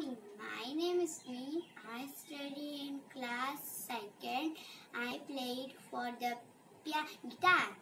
morning. My name is me. I study in class second. I played for the pia- guitar.